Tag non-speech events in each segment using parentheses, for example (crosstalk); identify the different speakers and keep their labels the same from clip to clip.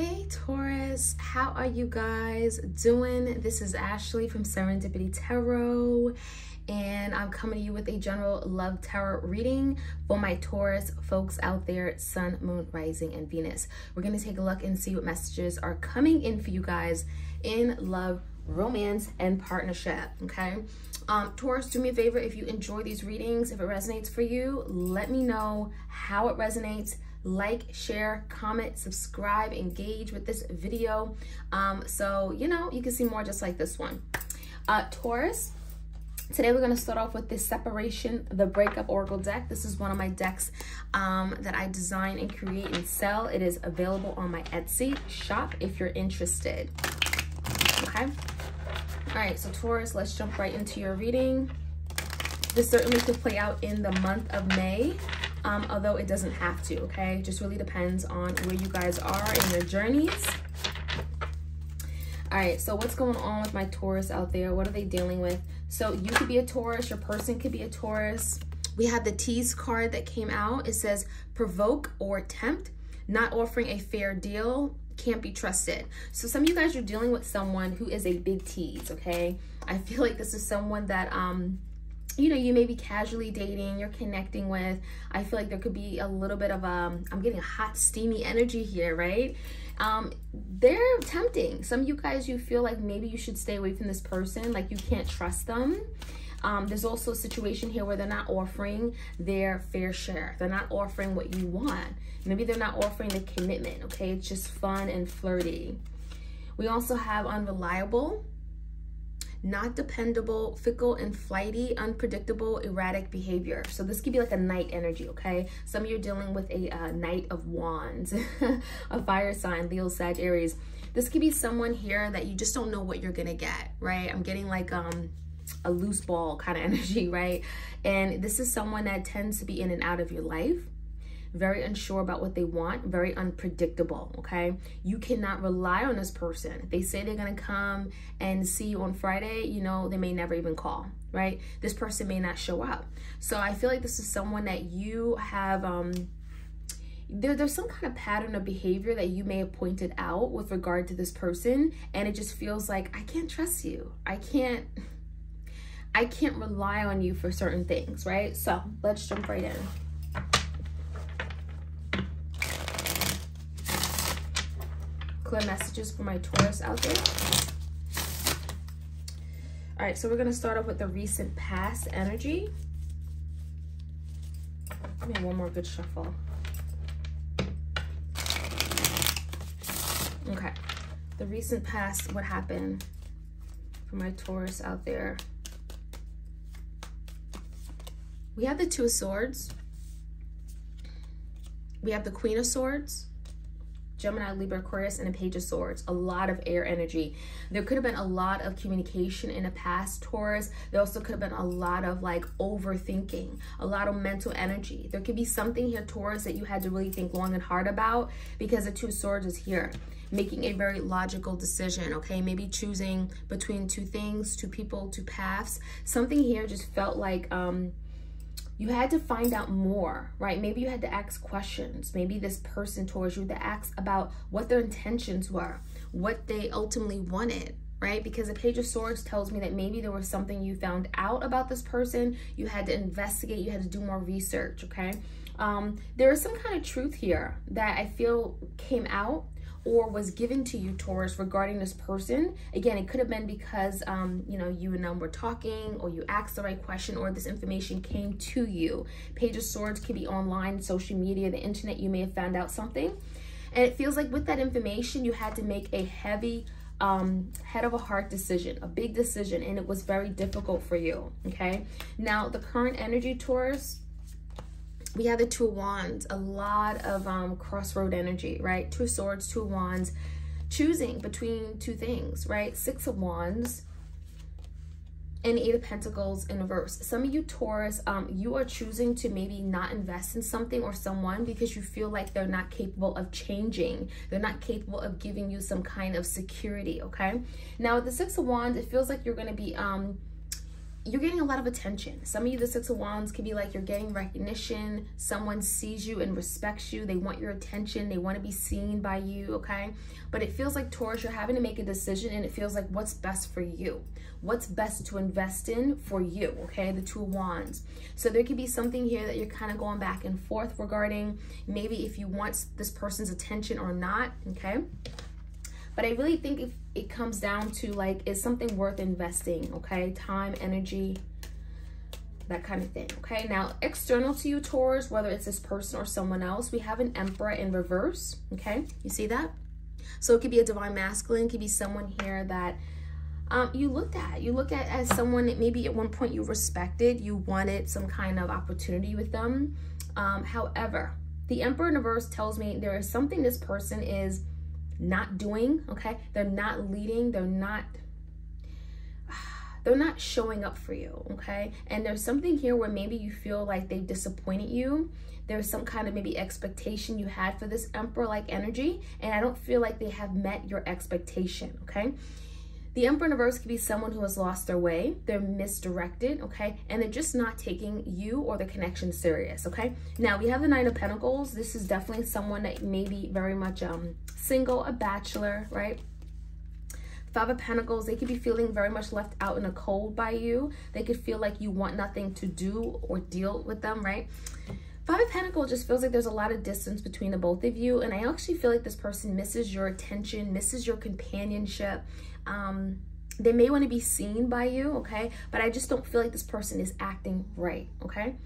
Speaker 1: Hey Taurus, how are you guys doing? This is Ashley from Serendipity Tarot and I'm coming to you with a general love tarot reading for my Taurus folks out there, Sun, Moon, Rising, and Venus. We're going to take a look and see what messages are coming in for you guys in love, romance, and partnership, okay? Um, Taurus, do me a favor, if you enjoy these readings, if it resonates for you, let me know how it resonates. Like, share, comment, subscribe, engage with this video. Um, so, you know, you can see more just like this one. Uh, Taurus, Today we're going to start off with this separation, the breakup oracle deck. This is one of my decks um, that I design and create and sell. It is available on my Etsy shop if you're interested. Okay. All right, so Taurus, let's jump right into your reading. This certainly could play out in the month of May, um, although it doesn't have to, okay? Just really depends on where you guys are in your journeys. All right, so what's going on with my Taurus out there? What are they dealing with? So you could be a Taurus, your person could be a Taurus. We have the tease card that came out. It says provoke or tempt, not offering a fair deal, can't be trusted. So some of you guys are dealing with someone who is a big tease, okay? I feel like this is someone that, um, you know, you may be casually dating, you're connecting with. I feel like there could be a little bit of, um, I'm getting a hot, steamy energy here, right? Um, they're tempting. Some of you guys, you feel like maybe you should stay away from this person, like you can't trust them. Um, there's also a situation here where they're not offering their fair share. They're not offering what you want. Maybe they're not offering the commitment, okay? It's just fun and flirty. We also have unreliable, not dependable, fickle and flighty, unpredictable, erratic behavior. So this could be like a knight energy, okay? Some of you are dealing with a uh, knight of wands, (laughs) a fire sign, Leo, Sag, Aries. This could be someone here that you just don't know what you're gonna get, right? I'm getting like um a loose ball kind of (laughs) energy, right? And this is someone that tends to be in and out of your life very unsure about what they want, very unpredictable, okay? You cannot rely on this person. They say they're gonna come and see you on Friday, you know, they may never even call, right? This person may not show up. So I feel like this is someone that you have, um, there, there's some kind of pattern of behavior that you may have pointed out with regard to this person and it just feels like I can't trust you. I can't I can't rely on you for certain things, right? So let's jump right in. Clear messages for my Taurus out there. All right, so we're gonna start off with the recent past energy. Give me one more good shuffle. Okay, the recent past, what happened for my Taurus out there. We have the Two of Swords. We have the Queen of Swords. Gemini, Libra, Aquarius, and a Page of Swords. A lot of air energy. There could have been a lot of communication in the past, Taurus. There also could have been a lot of like overthinking, a lot of mental energy. There could be something here, Taurus, that you had to really think long and hard about because the Two of Swords is here making a very logical decision, okay? Maybe choosing between two things, two people, two paths. Something here just felt like um, you had to find out more, right? Maybe you had to ask questions. Maybe this person towards you to ask about what their intentions were, what they ultimately wanted, right? Because the Page of Swords tells me that maybe there was something you found out about this person. You had to investigate, you had to do more research, okay? Um, there is some kind of truth here that I feel came out or was given to you, Taurus, regarding this person. Again, it could have been because, um, you know, you and them were talking or you asked the right question or this information came to you. Page of Swords could be online, social media, the internet. You may have found out something. And it feels like with that information, you had to make a heavy um, head of a heart decision, a big decision, and it was very difficult for you, okay? Now, the current energy, Taurus, we have the two wands a lot of um crossroad energy right? Two swords two wands choosing between two things right? Six of wands and eight of pentacles in reverse. Some of you taurus um you are choosing to maybe not invest in something or someone because you feel like they're not capable of changing. They're not capable of giving you some kind of security okay? Now with the six of wands it feels like you're going to be um you're getting a lot of attention. Some of you, the Six of Wands, could be like you're getting recognition. Someone sees you and respects you. They want your attention. They want to be seen by you, okay? But it feels like, Taurus, you're having to make a decision and it feels like what's best for you. What's best to invest in for you, okay? The Two of Wands. So there could be something here that you're kind of going back and forth regarding maybe if you want this person's attention or not, okay? But I really think if it comes down to like, is something worth investing, okay? Time, energy, that kind of thing, okay? Now, external to you, Taurus, whether it's this person or someone else, we have an Emperor in reverse, okay? You see that? So it could be a divine masculine, could be someone here that um, you looked at. You look at as someone that maybe at one point you respected, you wanted some kind of opportunity with them. Um, however, the Emperor in reverse tells me there is something this person is not doing, okay? They're not leading, they're not (sighs) they're not showing up for you, okay? And there's something here where maybe you feel like they've disappointed you. There's some kind of maybe expectation you had for this emperor-like energy, and I don't feel like they have met your expectation, okay? The Emperor in reverse could be someone who has lost their way. They're misdirected, okay? And they're just not taking you or the connection serious, okay? Now, we have the Nine of Pentacles. This is definitely someone that may be very much um, single, a bachelor, right? Five of Pentacles, they could be feeling very much left out in the cold by you. They could feel like you want nothing to do or deal with them, right? Five of Pentacles just feels like there's a lot of distance between the both of you. And I actually feel like this person misses your attention, misses your companionship. Um, they may want to be seen by you, okay? But I just don't feel like this person is acting right, okay?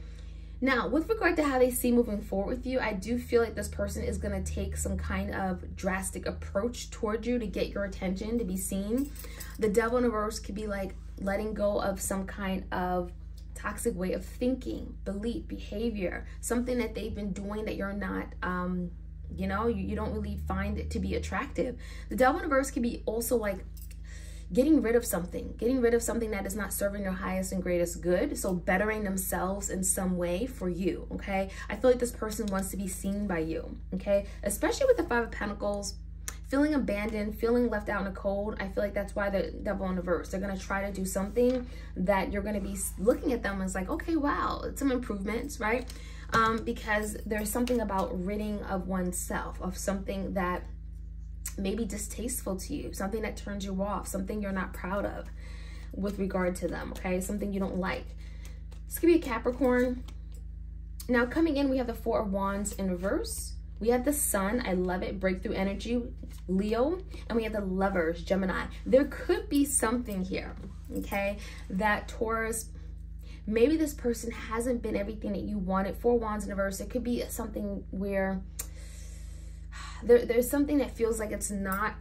Speaker 1: Now, with regard to how they see moving forward with you, I do feel like this person is going to take some kind of drastic approach towards you to get your attention, to be seen. The devil in reverse could be like letting go of some kind of toxic way of thinking, belief, behavior, something that they've been doing that you're not, um, you know, you, you don't really find it to be attractive. The devil in reverse could be also like getting rid of something, getting rid of something that is not serving your highest and greatest good. So bettering themselves in some way for you, okay? I feel like this person wants to be seen by you, okay? Especially with the Five of Pentacles, feeling abandoned, feeling left out in the cold. I feel like that's why the devil in the verse. They're going to try to do something that you're going to be looking at them as like, okay, wow, some improvements, right? Um, because there's something about ridding of oneself, of something that maybe distasteful to you, something that turns you off, something you're not proud of with regard to them, okay? Something you don't like. This could be a Capricorn. Now coming in, we have the Four of Wands in reverse. We have the Sun, I love it, breakthrough energy, Leo, and we have the Lovers, Gemini. There could be something here, okay, that Taurus, maybe this person hasn't been everything that you wanted. Four Wands in reverse, it could be something where there, there's something that feels like it's not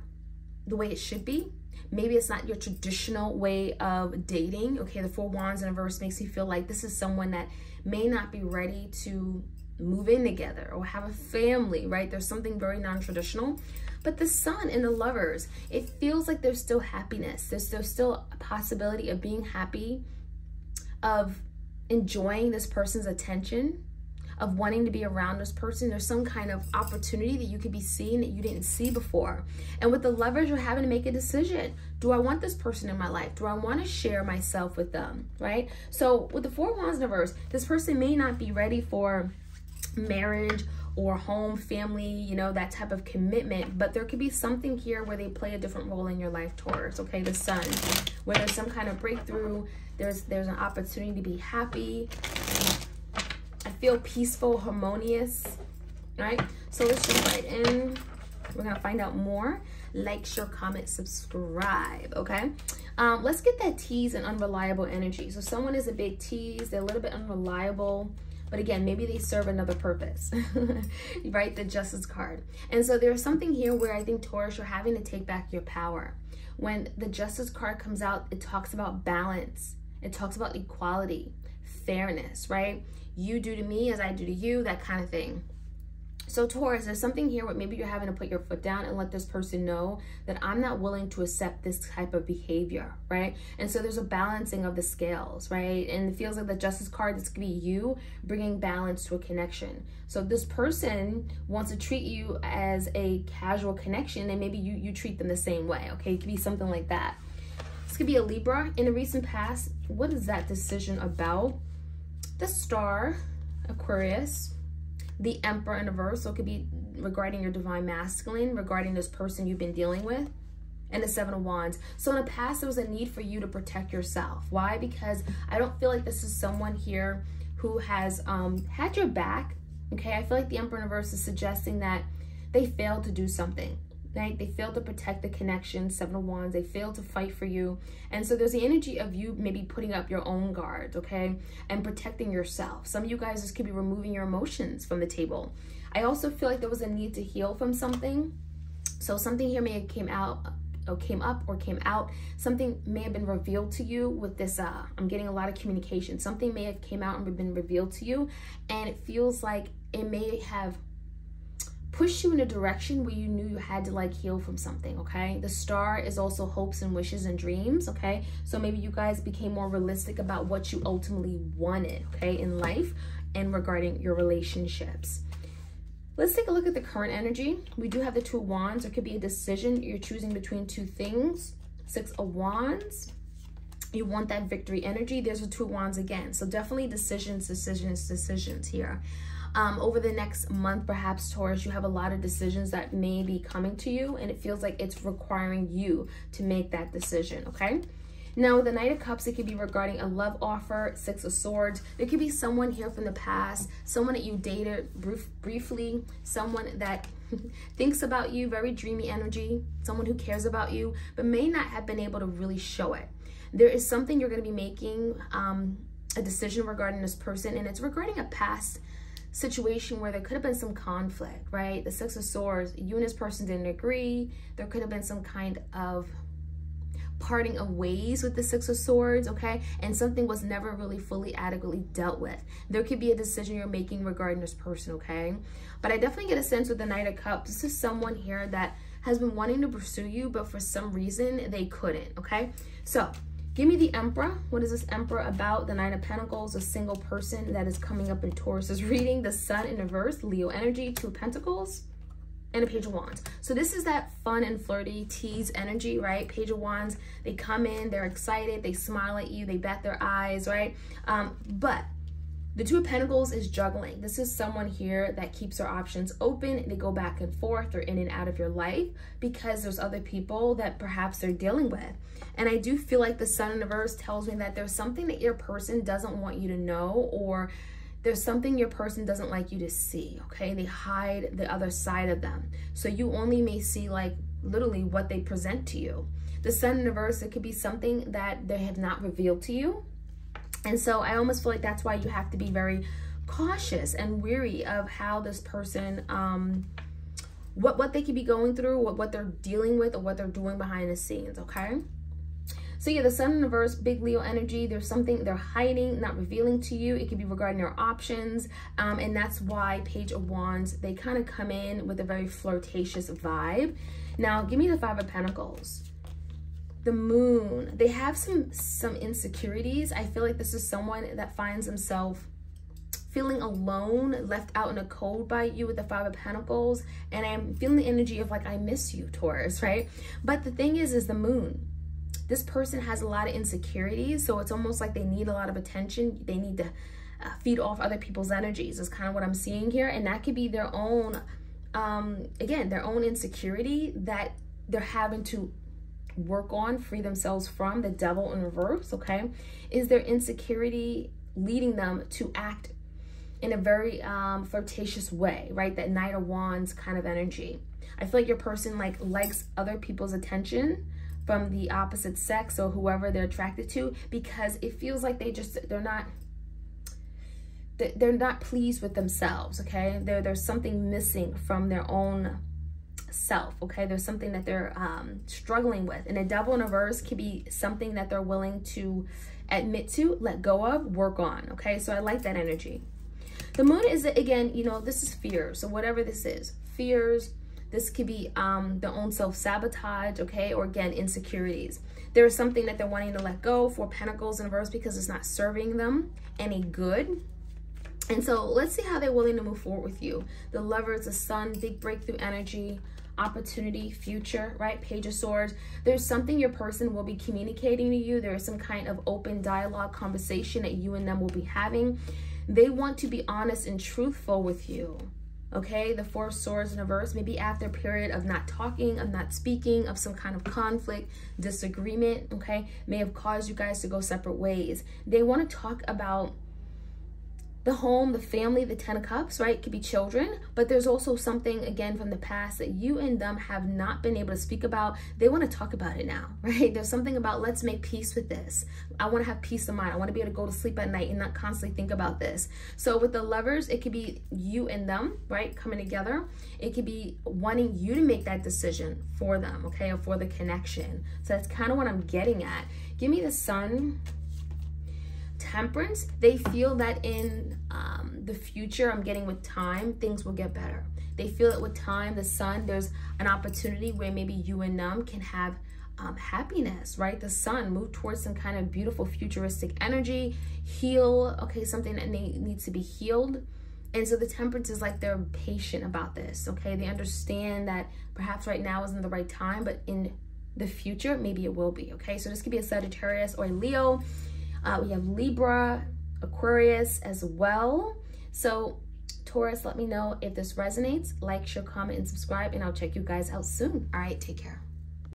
Speaker 1: the way it should be. Maybe it's not your traditional way of dating. Okay, the Four Wands in reverse makes you feel like this is someone that may not be ready to move in together or have a family, right? There's something very non-traditional. But the sun and the lovers, it feels like there's still happiness. There's, there's still a possibility of being happy, of enjoying this person's attention, of wanting to be around this person. There's some kind of opportunity that you could be seeing that you didn't see before. And with the lovers, you're having to make a decision. Do I want this person in my life? Do I want to share myself with them, right? So with the Four Wands in reverse, this person may not be ready for marriage or home, family, you know, that type of commitment. But there could be something here where they play a different role in your life, Taurus, okay? The sun, where there's some kind of breakthrough, there's there's an opportunity to be happy, feel peaceful, harmonious, right? So let's jump right in. We're gonna find out more. Like, share, comment, subscribe, okay? Um, let's get that tease and unreliable energy. So someone is a big tease, they're a little bit unreliable, but again, maybe they serve another purpose, (laughs) right? The justice card. And so there's something here where I think Taurus, you're having to take back your power. When the justice card comes out, it talks about balance. It talks about equality, fairness, right? you do to me as I do to you, that kind of thing. So Taurus, there's something here where maybe you're having to put your foot down and let this person know that I'm not willing to accept this type of behavior, right? And so there's a balancing of the scales, right? And it feels like the justice card, this could be you bringing balance to a connection. So this person wants to treat you as a casual connection and maybe you, you treat them the same way, okay? It could be something like that. This could be a Libra in the recent past. What is that decision about? The star, Aquarius, the Emperor in reverse. So it could be regarding your divine masculine, regarding this person you've been dealing with and the seven of wands. So in the past there was a need for you to protect yourself. Why? Because i don't feel like this is someone here who has um had your back okay? I feel like the emperor in reverse is suggesting that they failed to do something right they failed to protect the connection seven of wands. They failed to fight for you. And so there's the energy of you maybe putting up your own guard okay and protecting yourself. Some of you guys just could be removing your emotions from the table. I also feel like there was a need to heal from something. So something here may have came out or came up or came out. Something may have been revealed to you with this uh i'm getting a lot of communication. Something may have came out and been revealed to you and it feels like it may have pushed you in a direction where you knew you had to like heal from something okay the star is also hopes and wishes and dreams okay so maybe you guys became more realistic about what you ultimately wanted okay in life and regarding your relationships Let's take a look at the current energy. We do have the two wands. There could be a decision. You're choosing between two things. Six of wands. You want that victory energy. There's the two wands again. So definitely decisions, decisions, decisions here. Um, over the next month, perhaps Taurus, you have a lot of decisions that may be coming to you and it feels like it's requiring you to make that decision, okay? Now, the Knight of Cups, it could be regarding a love offer, Six of Swords. There could be someone here from the past, someone that you dated brief, briefly, someone that (laughs) thinks about you, very dreamy energy, someone who cares about you, but may not have been able to really show it. There is something you're going to be making um, a decision regarding this person, and it's regarding a past situation where there could have been some conflict, right? The Six of Swords, you and this person didn't agree. There could have been some kind of parting of ways with the Six of Swords, okay? And something was never really fully adequately dealt with. There could be a decision you're making regarding this person, okay? But I definitely get a sense with the Knight of Cups, this is someone here that has been wanting to pursue you, but for some reason they couldn't, okay? So give me the Emperor. What is this Emperor about? The Nine of Pentacles, a single person that is coming up in Taurus's (laughs) reading. The Sun in reverse, Leo energy, Two Pentacles and a page of wands so this is that fun and flirty tease energy right page of wands they come in they're excited they smile at you they bat their eyes right um, but the two of pentacles is juggling this is someone here that keeps their options open they go back and forth they're in and out of your life because there's other people that perhaps they're dealing with and i do feel like the sun in the verse tells me that there's something that your person doesn't want you to know or there's something your person doesn't like you to see, okay? They hide the other side of them. So you only may see like literally what they present to you. The sun in the verse, it could be something that they have not revealed to you. And so I almost feel like that's why you have to be very cautious and weary of how this person, um, what, what they could be going through, what, what they're dealing with, or what they're doing behind the scenes, okay? So yeah, the sun in reverse, big Leo energy. There's something they're hiding, not revealing to you. It could be regarding their options. Um, and that's why Page of Wands, they kind of come in with a very flirtatious vibe. Now, give me the Five of Pentacles. The moon, they have some, some insecurities. I feel like this is someone that finds himself feeling alone, left out in a cold by you with the Five of Pentacles. And I'm feeling the energy of like, I miss you, Taurus, right? But the thing is, is the moon this person has a lot of insecurities. So it's almost like they need a lot of attention. They need to uh, feed off other people's energies is kind of what I'm seeing here. And that could be their own, um, again, their own insecurity that they're having to work on, free themselves from, the devil in reverse, okay? Is their insecurity leading them to act in a very um, flirtatious way, right? That Knight of Wands kind of energy. I feel like your person like likes other people's attention from the opposite sex or whoever they're attracted to because it feels like they just they're not they're not pleased with themselves okay there there's something missing from their own self okay there's something that they're um, struggling with and a devil in a verse could be something that they're willing to admit to let go of work on okay so i like that energy the moon is again you know this is fear so whatever this is fears this could be um, their own self-sabotage, okay? Or again, insecurities. There is something that they're wanting to let go Four Pentacles in reverse because it's not serving them any good. And so let's see how they're willing to move forward with you. The lover is a sun, big breakthrough energy. Opportunity, future, right? Page of Swords. There's something your person will be communicating to you. There is some kind of open dialogue conversation that you and them will be having. They want to be honest and truthful with you. Okay, the Four of Swords in reverse, maybe after a period of not talking, of not speaking, of some kind of conflict, disagreement, okay, may have caused you guys to go separate ways. They want to talk about the home, the family, the Ten of Cups, right? It could be children, but there's also something, again, from the past that you and them have not been able to speak about. They want to talk about it now, (laughs) right? There's something about let's make peace with this. I want to have peace of mind. I want to be able to go to sleep at night and not constantly think about this. So with the lovers, it could be you and them, right? Coming together. It could be wanting you to make that decision for them, okay? Or for the connection. So that's kind of what I'm getting at. Give me the sun temperance, they feel that in um, the future, I'm getting with time, things will get better. They feel that with time, the sun, there's an opportunity where maybe you and them can have um, happiness, right? The sun, move towards some kind of beautiful futuristic energy, heal, okay, something that needs to be healed. And so the temperance is like they're patient about this, okay? They understand that perhaps right now isn't the right time, but in the future, maybe it will be, okay? So this could be a Sagittarius or a Leo. Uh, we have Libra, Aquarius as well. So Taurus, let me know if this resonates. Like, share, comment, and subscribe, and I'll check you guys out soon. All right, take care.